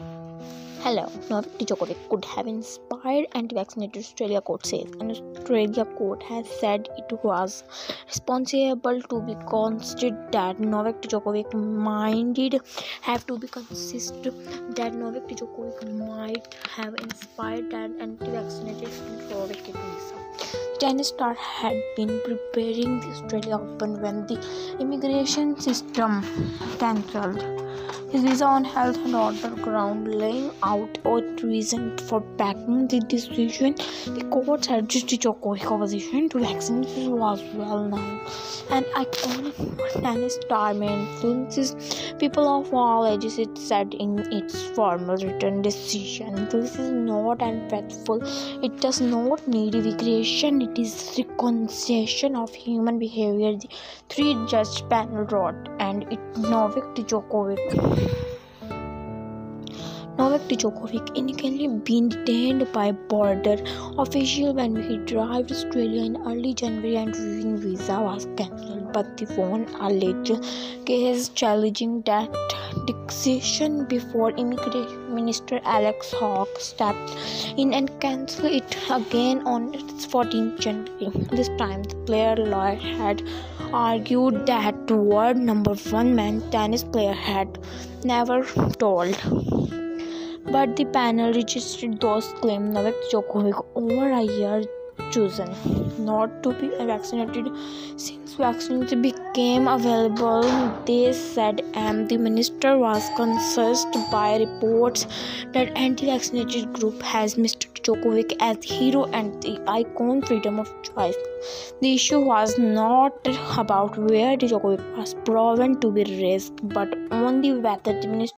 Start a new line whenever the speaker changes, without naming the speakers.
Hello, Novak Djokovic could have inspired anti-vaccinated Australia court says. An Australia court has said it was responsible to be considered that Novak Djokovic minded have to be consistent that Novak Djokovic might have inspired that anti-vaccinated Novak tennis star had been preparing the Australia Open when the immigration system cancelled his visa on health and order ground, laying out a reason for backing the decision. The court courts urged Djokovic opposition to vaccines was well known. An iconic tennis star influences people of all ages, it said in its formal written decision. This is not unfaithful. It does not need recreation. It is reconciliation of human behavior. The three-judge panel wrote, and it Novak Djokovic. Novak Djokovic initially been detained by border officials when he arrived Australia in early January and his visa was cancelled. But the won a later case challenging that decision before Immigration Minister Alex Hawke stepped in and cancelled it again on 14 January. This time, the player lawyer had argued that word number one man tennis player had never told. But the panel rejected those claims. Novak Djokovic, over a year, chosen not to be vaccinated since vaccines became available. They said, and the minister was concerned by reports that anti-vaccinated group has Mr. Djokovic as hero and the icon freedom of choice. The issue was not about where Djokovic was proven to be risk, but only whether the minister